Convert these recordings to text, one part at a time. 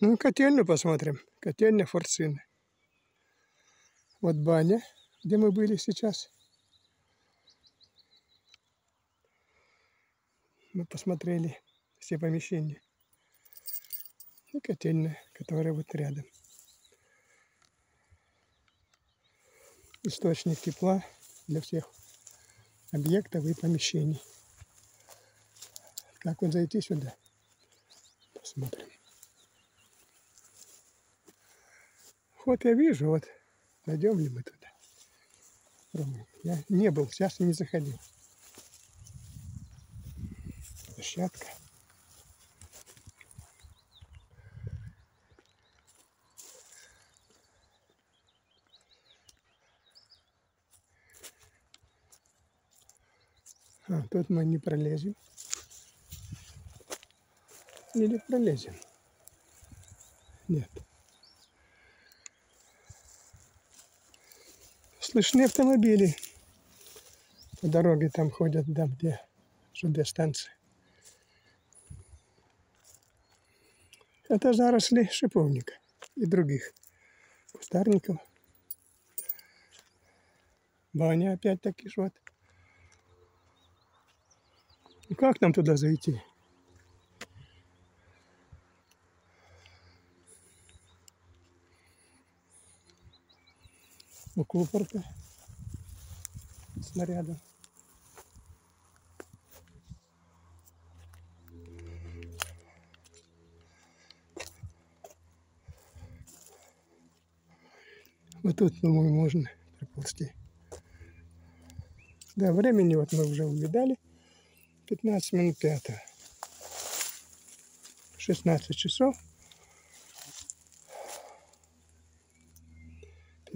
Ну, котельную посмотрим. Котельня Форцины. Вот баня, где мы были сейчас. Мы посмотрели все помещения. И котельная, которая вот рядом. Источник тепла для всех объектов и помещений. Как вот зайти сюда? Посмотрим. Вот я вижу, вот найдем ли мы туда. Я не был, сейчас не заходил. Площадка. А, тут мы не пролезем. Или пролезем? Нет. Слышны автомобили. По дороге там ходят, да, где ЖД-станция. Это заросли шиповника и других кустарников. Баня опять-таки вот. Ну как нам туда зайти? Укупорка снаряда. Вот тут, по-моему, можно проползти. Да, времени вот мы уже увидали. 15 минут пятого. 16 часов.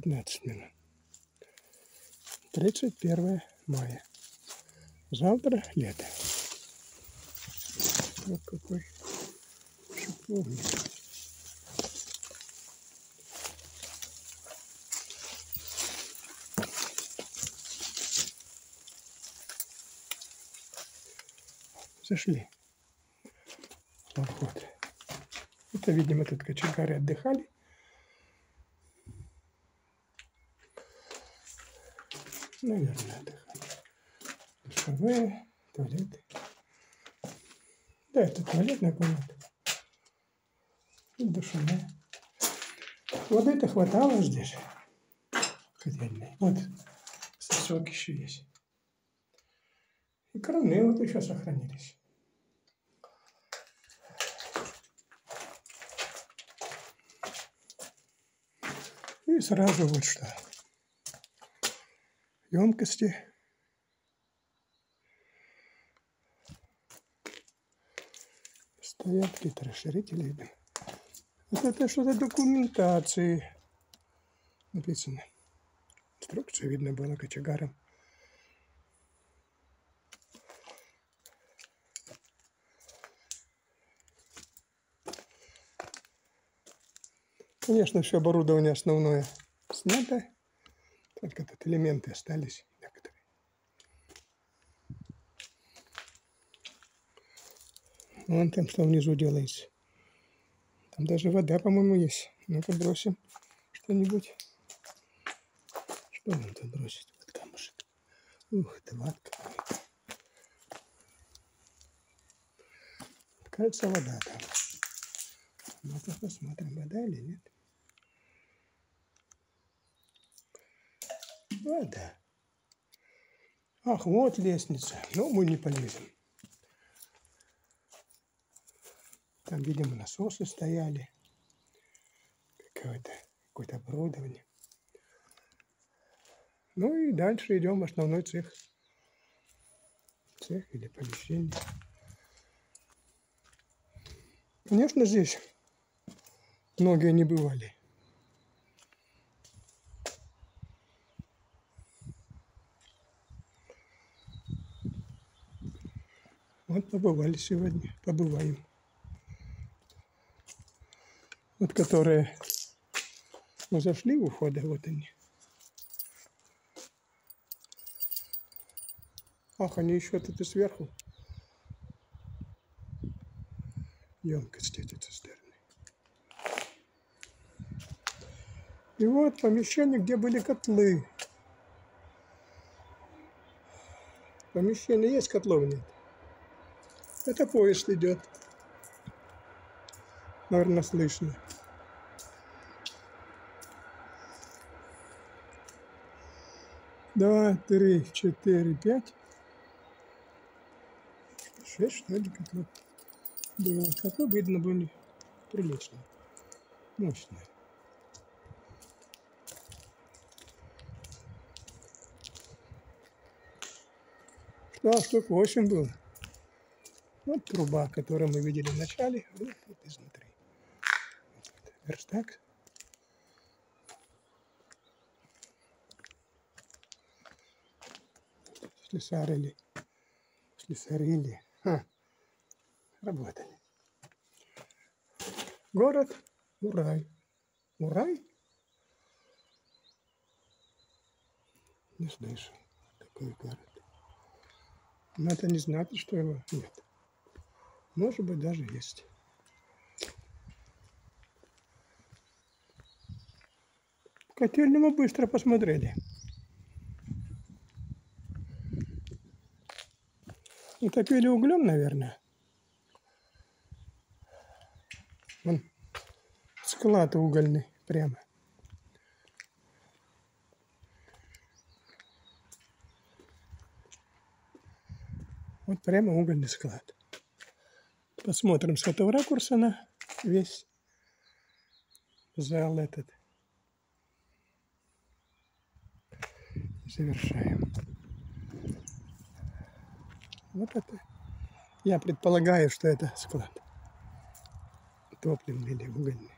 15 минут. 31 мая. Завтра лето. Вот какой шиповник. Зашли. Вот. Это, видимо, тут кочегары отдыхали. Наверное, отдыхали. Душевые, туалеты. Да, это туалетная комната. И душевая. Вот это хватало здесь. Котельной. Вот сосок еще есть. И краны вот еще сохранились. И сразу вот что. Емкости. Стоят какие-то расширители. Вот это что-то документации написано. Инструкция видно было кочегаром. Конечно, все оборудование основное снято. Только тут элементы остались некоторые. Вон там что внизу делается. Там даже вода, по-моему, есть. Ну-ка бросим что-нибудь. Что нам тут бросить? Вот камушек. Ух, это ватка. Кажется, вода там. Ну-ка посмотрим, вода или нет. Вода. Ах, вот лестница. Но мы не полезем. Там, видимо, насосы стояли. Какое-то какое-то оборудование. Ну и дальше идем в основной цех. Цех или помещение. Конечно, здесь многие не бывали. Вот побывали сегодня, побываем. Вот которые мы зашли у входа, вот они. Ах, они еще тут и сверху. Емкости эти цистерны. И вот помещение, где были котлы. Помещение есть, котлов нет. Это поезд идет. Наверное, слышно. Два, три, четыре, пять. Шесть, что ли, котлов. Было. Котлы, видно, были приличные. Мощные. Да, штук 8 было. Вот труба, которую мы видели в начале, вот, вот изнутри. Верстак. Слесарили. Слесарили. Ха. Работали. Город Урай. Урай? Не слышу. Такой город. Но это не значит, что его нет. Может быть, даже есть. Котельную мы быстро посмотрели. Утопили углем, наверное. Вон склад угольный прямо. Вот прямо угольный склад. Посмотрим с этого ракурса на весь зал этот. Завершаем. Вот это. Я предполагаю, что это склад. Топливный или угольный.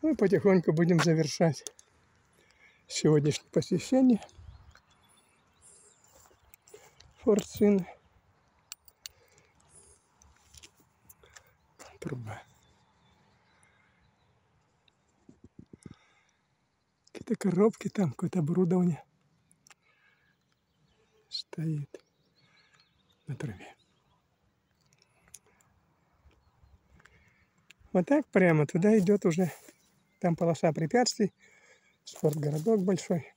Ну потихоньку будем завершать сегодняшнее посещение Форцины. Труба. Какие-то коробки там, какое-то оборудование стоит на траве. Вот так прямо туда идет уже там полоса препятствий, спортгородок большой.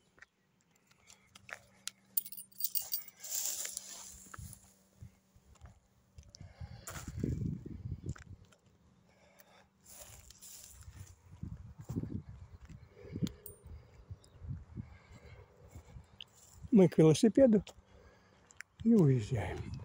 Мы к велосипеду и уезжаем.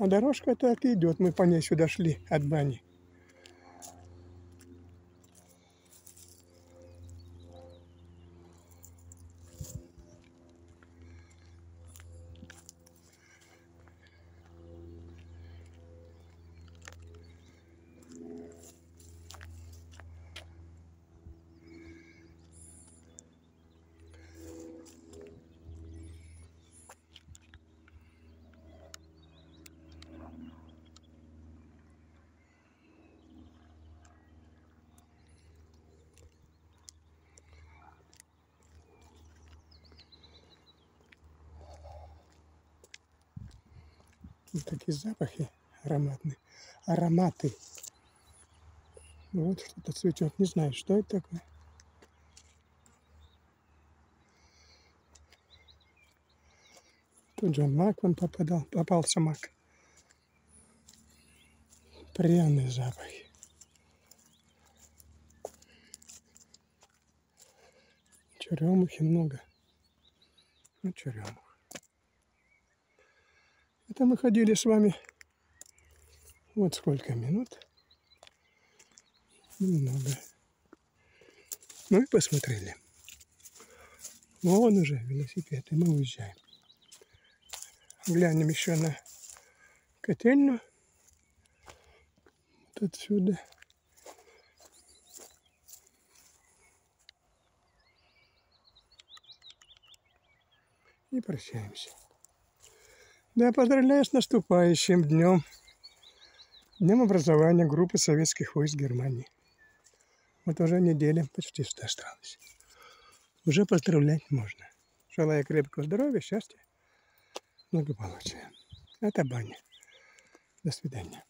А дорожка так и идет. Мы по ней сюда шли от бани. Вот такие запахи ароматные. Ароматы. Вот что-то цветет. Не знаю, что это такое. Тут же мак он попадал, попался мак. Пряные запахи. Черемухи много. Ну, черемух. Это мы ходили с вами вот сколько минут. Немного. Ну и посмотрели. Вон уже велосипед, и мы уезжаем. Глянем еще на котельную. Вот отсюда. И прощаемся. Да, поздравляю с наступающим днем Днем образования группы советских войск Германии. Вот уже неделя почти что осталось. Уже поздравлять можно. Желаю крепкого здоровья, счастья, благополучия. Это баня. До свидания.